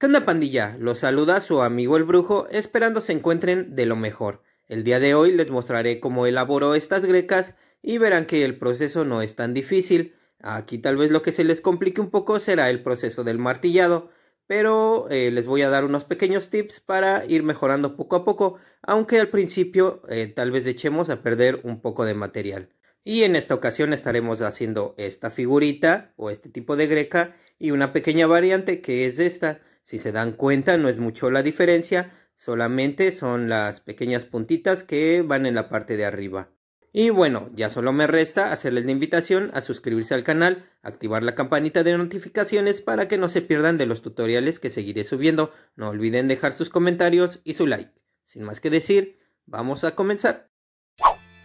¿Qué pandilla? Los saluda su amigo el brujo, esperando se encuentren de lo mejor. El día de hoy les mostraré cómo elaboro estas grecas y verán que el proceso no es tan difícil. Aquí tal vez lo que se les complique un poco será el proceso del martillado, pero eh, les voy a dar unos pequeños tips para ir mejorando poco a poco, aunque al principio eh, tal vez echemos a perder un poco de material. Y en esta ocasión estaremos haciendo esta figurita o este tipo de greca y una pequeña variante que es esta. Si se dan cuenta, no es mucho la diferencia, solamente son las pequeñas puntitas que van en la parte de arriba. Y bueno, ya solo me resta hacerles la invitación a suscribirse al canal, activar la campanita de notificaciones para que no se pierdan de los tutoriales que seguiré subiendo. No olviden dejar sus comentarios y su like. Sin más que decir, vamos a comenzar.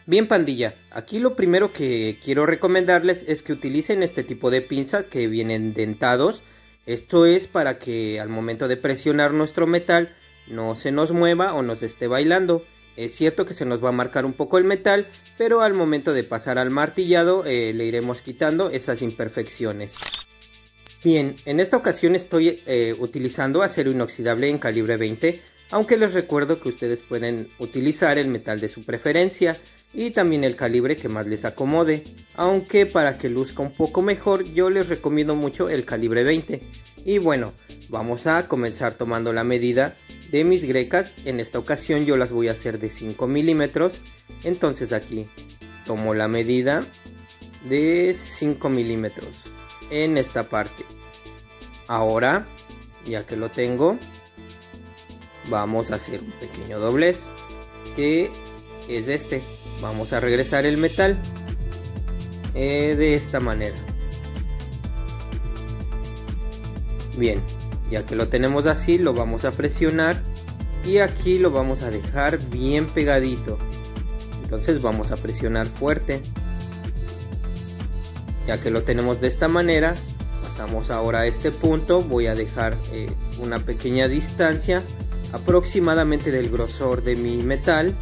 Bien pandilla, aquí lo primero que quiero recomendarles es que utilicen este tipo de pinzas que vienen dentados esto es para que al momento de presionar nuestro metal no se nos mueva o nos esté bailando. Es cierto que se nos va a marcar un poco el metal, pero al momento de pasar al martillado eh, le iremos quitando esas imperfecciones. Bien, en esta ocasión estoy eh, utilizando acero inoxidable en calibre 20 aunque les recuerdo que ustedes pueden utilizar el metal de su preferencia y también el calibre que más les acomode, aunque para que luzca un poco mejor yo les recomiendo mucho el calibre 20. Y bueno, vamos a comenzar tomando la medida de mis grecas, en esta ocasión yo las voy a hacer de 5 milímetros, entonces aquí tomo la medida de 5 milímetros en esta parte. Ahora, ya que lo tengo, vamos a hacer un pequeño doblez que es este. Vamos a regresar el metal eh, de esta manera. Bien ya que lo tenemos así lo vamos a presionar y aquí lo vamos a dejar bien pegadito. Entonces vamos a presionar fuerte. Ya que lo tenemos de esta manera pasamos ahora a este punto. Voy a dejar eh, una pequeña distancia aproximadamente del grosor de mi metal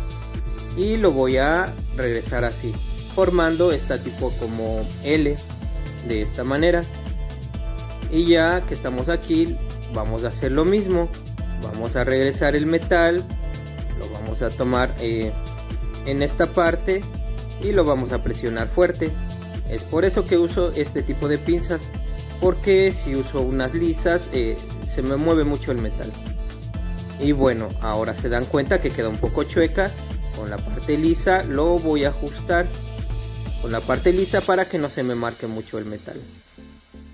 y lo voy a regresar así formando esta tipo como L de esta manera. Y ya que estamos aquí vamos a hacer lo mismo. Vamos a regresar el metal lo vamos a tomar eh, en esta parte y lo vamos a presionar fuerte. Es por eso que uso este tipo de pinzas porque si uso unas lisas eh, se me mueve mucho el metal y bueno ahora se dan cuenta que queda un poco chueca. Con la parte lisa lo voy a ajustar. Con la parte lisa para que no se me marque mucho el metal.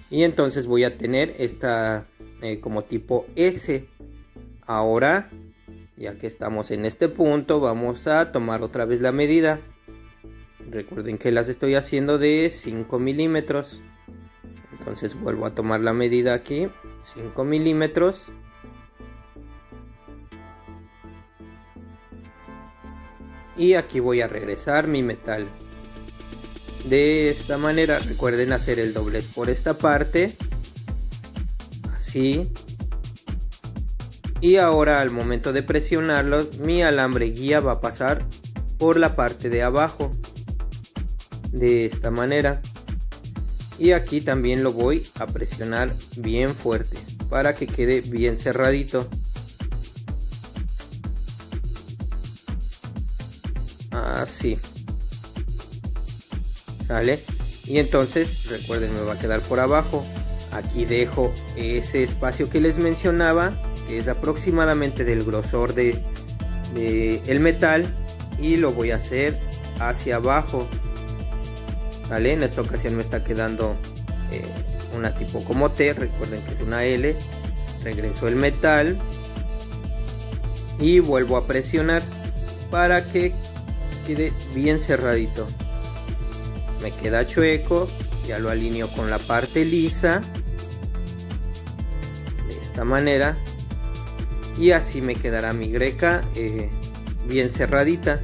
Y entonces voy a tener esta eh, como tipo S. Ahora ya que estamos en este punto vamos a tomar otra vez la medida. Recuerden que las estoy haciendo de 5 milímetros. Entonces vuelvo a tomar la medida aquí. 5 milímetros y aquí voy a regresar mi metal. De esta manera recuerden hacer el doblez por esta parte. Así. Y ahora al momento de presionarlo mi alambre guía va a pasar por la parte de abajo. De esta manera. Y aquí también lo voy a presionar bien fuerte para que quede bien cerradito así sale y entonces recuerden me va a quedar por abajo. Aquí dejo ese espacio que les mencionaba que es aproximadamente del grosor de, el metal y lo voy a hacer hacia abajo. ¿Vale? en esta ocasión me está quedando eh, una tipo como T recuerden que es una L. Regreso el metal y vuelvo a presionar para que bien cerradito. Me queda chueco ya lo alineo con la parte lisa. De esta manera. Y así me quedará mi greca eh, bien cerradita.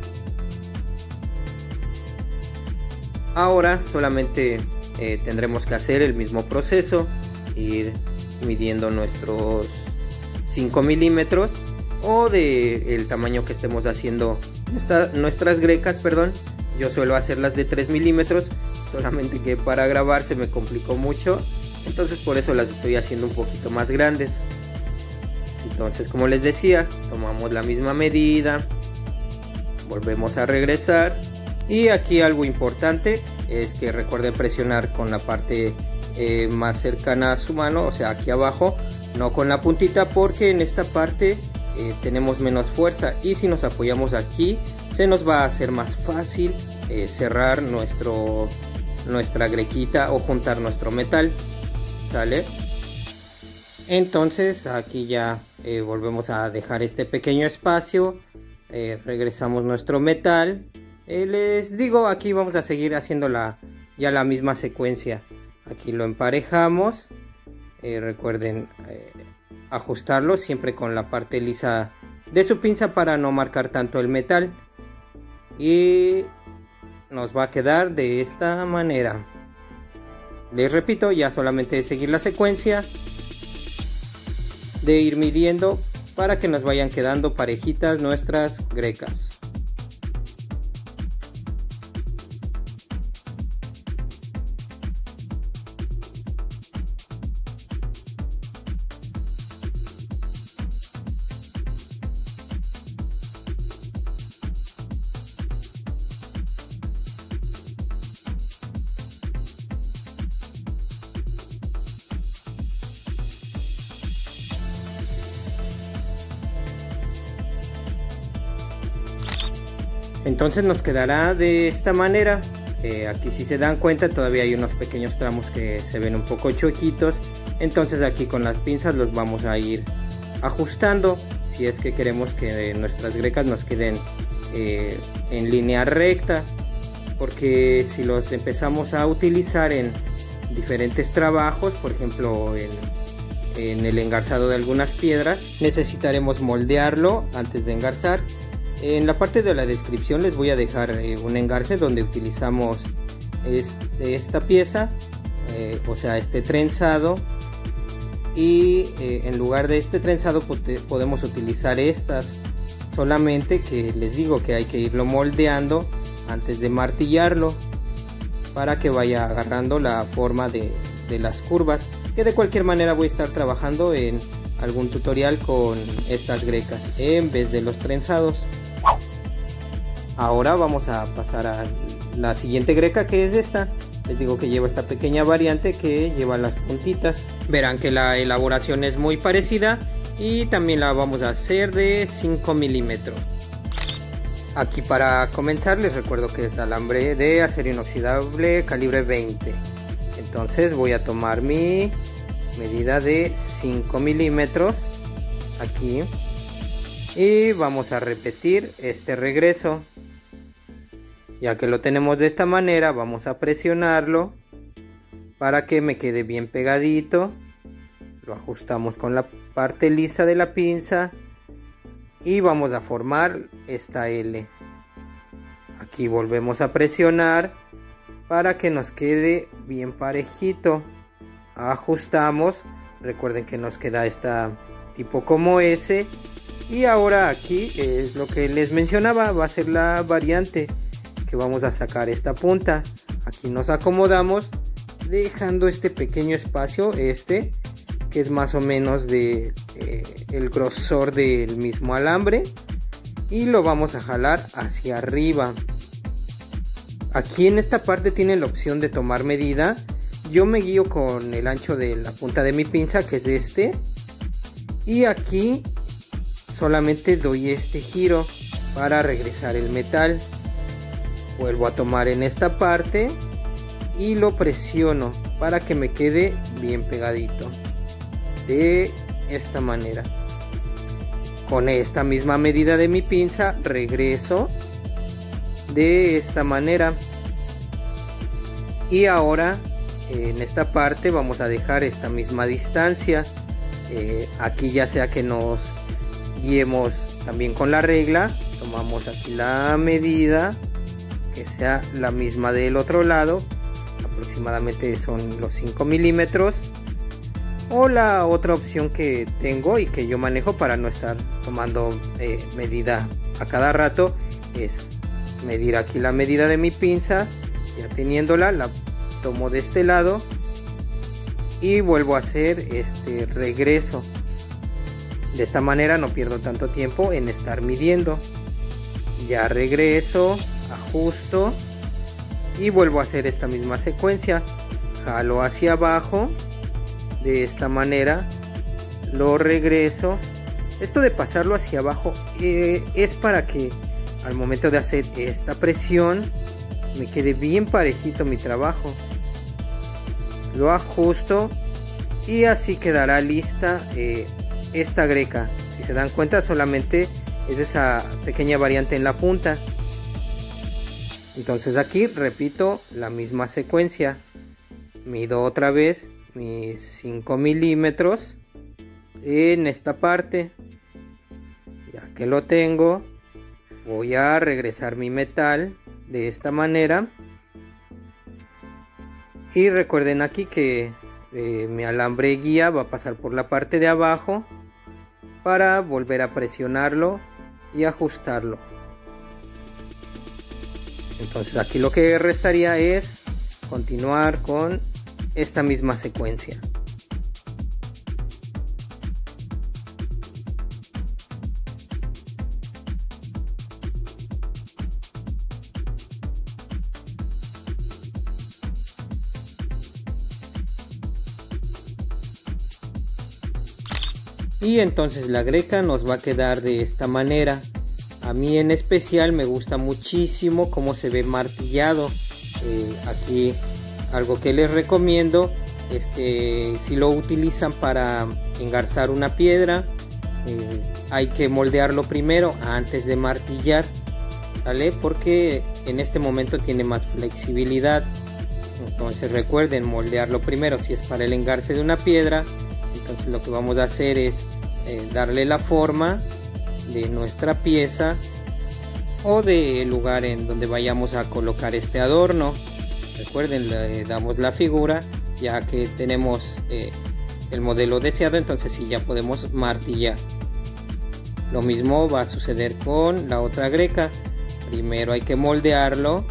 Ahora solamente eh, tendremos que hacer el mismo proceso. Ir midiendo nuestros 5 milímetros o de el tamaño que estemos haciendo nuestras grecas, perdón, yo suelo hacerlas de 3 milímetros, solamente que para grabar se me complicó mucho, entonces por eso las estoy haciendo un poquito más grandes. entonces como les decía tomamos la misma medida volvemos a regresar y aquí algo importante es que recuerden presionar con la parte eh, más cercana a su mano o sea aquí abajo no con la puntita porque en esta parte eh, tenemos menos fuerza y si nos apoyamos aquí se nos va a hacer más fácil eh, cerrar nuestro nuestra grequita o juntar nuestro metal sale entonces aquí ya eh, volvemos a dejar este pequeño espacio regresamos nuestro metal les digo aquí vamos a seguir haciendo la, ya la misma secuencia. Aquí lo emparejamos recuerden ajustarlo siempre con la parte lisa de su pinza para no marcar tanto el metal y nos va a quedar de esta manera les repito ya solamente seguir la secuencia de ir midiendo para que nos vayan quedando parejitas nuestras grecas. Entonces nos quedará de esta manera. Eh, aquí si se dan cuenta todavía hay unos pequeños tramos que se ven un poco choquitos entonces aquí con las pinzas los vamos a ir ajustando. Si es que queremos que nuestras grecas nos queden eh, en línea recta. Porque si los empezamos a utilizar en diferentes trabajos por ejemplo en el engarzado de algunas piedras necesitaremos moldearlo antes de engarzar en la parte de la descripción les voy a dejar eh, un engarce donde utilizamos esta pieza, eh, o sea, este trenzado. Y eh, en lugar de este trenzado podemos utilizar estas solamente que les digo que hay que irlo moldeando antes de martillarlo para que vaya agarrando la forma de las curvas que de cualquier manera voy a estar trabajando en algún tutorial con estas grecas en vez de los trenzados Ahora vamos a pasar a la siguiente greca que es esta. Les digo que lleva esta pequeña variante que lleva las puntitas. Verán que la elaboración es muy parecida y también la vamos a hacer de 5 milímetros. Aquí para comenzar les recuerdo que es alambre de acero inoxidable calibre 20. Entonces voy a tomar mi medida de 5 milímetros aquí y vamos a repetir este regreso. Ya que lo tenemos de esta manera vamos a presionarlo para que me quede bien pegadito. Lo ajustamos con la parte lisa de la pinza y vamos a formar esta L. Aquí volvemos a presionar para que nos quede bien parejito. Ajustamos. Recuerden que nos queda esta tipo como S y ahora aquí es lo que les mencionaba va a ser la variante que vamos a sacar esta punta. Aquí nos acomodamos dejando este pequeño espacio este que es más o menos de eh, el grosor del mismo alambre. Y lo vamos a jalar hacia arriba. Aquí en esta parte tiene la opción de tomar medida. Yo me guío con el ancho de la punta de mi pinza que es este. Y aquí solamente doy este giro para regresar el metal. Vuelvo a tomar en esta parte y lo presiono para que me quede bien pegadito de esta manera. Con esta misma medida de mi pinza regreso de esta manera. Y ahora en esta parte vamos a dejar esta misma distancia. Eh, aquí ya sea que nos guiemos también con la regla tomamos aquí la medida que sea la misma del otro lado aproximadamente son los 5 milímetros o la otra opción que tengo y que yo manejo para no estar tomando eh, medida a cada rato es medir aquí la medida de mi pinza ya teniéndola la tomo de este lado y vuelvo a hacer este regreso De esta manera no pierdo tanto tiempo en estar midiendo. Ya regreso, ajusto y vuelvo a hacer esta misma secuencia. Jalo hacia abajo de esta manera. Lo regreso. Esto de pasarlo hacia abajo eh, es para que al momento de hacer esta presión me quede bien parejito mi trabajo. Lo ajusto y así quedará lista eh, esta greca. Si se dan cuenta solamente es esa pequeña variante en la punta. Entonces aquí repito la misma secuencia. Mido otra vez mis 5 milímetros en esta parte. Ya que lo tengo, voy a regresar mi metal de esta manera. Y recuerden aquí que eh, mi alambre guía va a pasar por la parte de abajo para volver a presionarlo y ajustarlo. Entonces aquí lo que restaría es continuar con esta misma secuencia. Y entonces la greca nos va a quedar de esta manera. A mí en especial me gusta muchísimo cómo se ve martillado. Eh, aquí algo que les recomiendo es que si lo utilizan para engarzar una piedra eh, hay que moldearlo primero antes de martillar ¿vale? porque en este momento tiene más flexibilidad. Entonces recuerden moldearlo primero. Si es para el engarce de una piedra entonces lo que vamos a hacer es eh, darle la forma de nuestra pieza o del lugar en donde vayamos a colocar este adorno. Recuerden le damos la figura ya que tenemos eh, el modelo deseado entonces si ya podemos martillar. Lo mismo va a suceder con la otra greca. Primero hay que moldearlo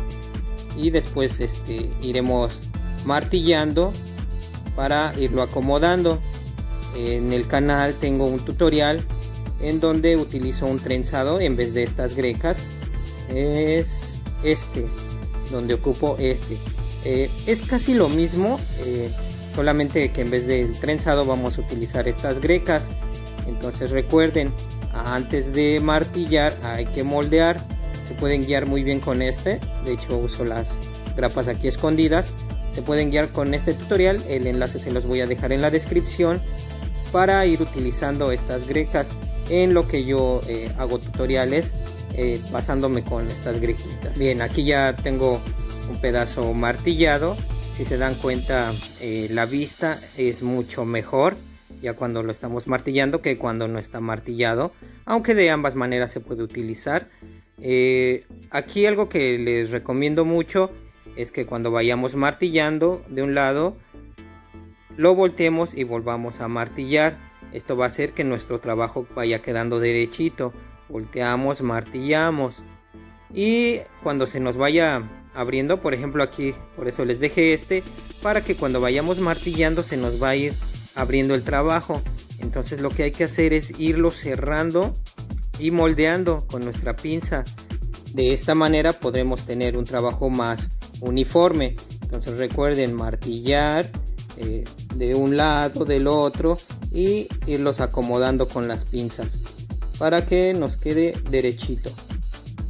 y después este, iremos martillando para irlo acomodando en el canal tengo un tutorial en donde utilizo un trenzado en vez de estas grecas. Es este donde ocupo este. Eh, es casi lo mismo eh, solamente que en vez del trenzado vamos a utilizar estas grecas. Entonces recuerden antes de martillar hay que moldear. Se pueden guiar muy bien con este. De hecho uso las grapas aquí escondidas. Se pueden guiar con este tutorial. El enlace se los voy a dejar en la descripción para ir utilizando estas grecas en lo que yo eh, hago tutoriales eh, basándome con estas grequitas bien aquí ya tengo un pedazo martillado. Si se dan cuenta eh, la vista es mucho mejor ya cuando lo estamos martillando que cuando no está martillado aunque de ambas maneras se puede utilizar. Aquí algo que les recomiendo mucho es que cuando vayamos martillando de un lado lo volteemos y volvamos a martillar. Esto va a hacer que nuestro trabajo vaya quedando derechito. Volteamos, martillamos. Y cuando se nos vaya abriendo, por ejemplo aquí, por eso les dejé este, para que cuando vayamos martillando se nos va a ir abriendo el trabajo. Entonces lo que hay que hacer es irlo cerrando y moldeando con nuestra pinza. De esta manera podremos tener un trabajo más uniforme. Entonces recuerden martillar, eh, de un lado, del otro y irlos acomodando con las pinzas para que nos quede derechito.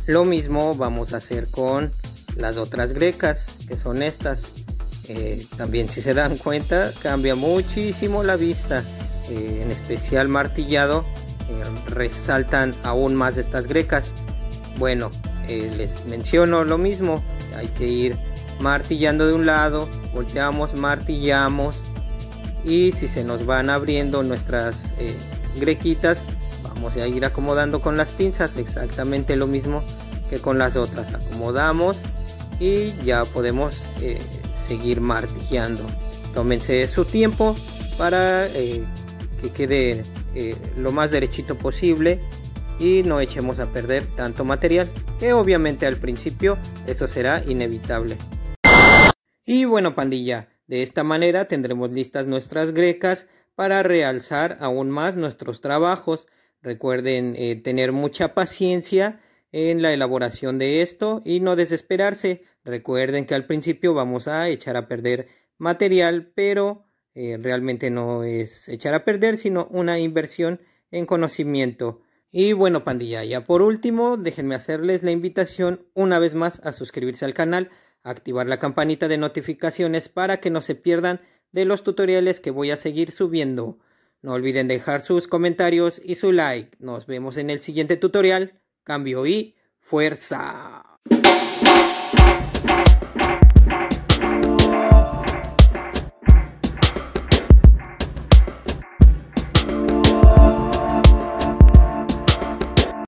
Lo mismo vamos a hacer con las otras grecas que son estas. Eh, también si se dan cuenta cambia muchísimo la vista. Eh, en especial martillado resaltan aún más estas grecas. Bueno, les menciono lo mismo. Hay que ir martillando de un lado, volteamos, martillamos y si se nos van abriendo nuestras eh, grequitas, vamos a ir acomodando con las pinzas exactamente lo mismo que con las otras. Acomodamos y ya podemos eh, seguir martillando. Tómense su tiempo para eh, que quede lo más derechito posible y no echemos a perder tanto material que obviamente al principio eso será inevitable. Y bueno pandilla, de esta manera tendremos listas nuestras grecas para realzar aún más nuestros trabajos. Recuerden eh, tener mucha paciencia en la elaboración de esto y no desesperarse. Recuerden que al principio vamos a echar a perder material, pero eh, realmente no es echar a perder, sino una inversión en conocimiento. Y bueno, pandilla, ya por último, déjenme hacerles la invitación una vez más a suscribirse al canal, activar la campanita de notificaciones para que no se pierdan de los tutoriales que voy a seguir subiendo. No olviden dejar sus comentarios y su like. Nos vemos en el siguiente tutorial. Cambio y fuerza.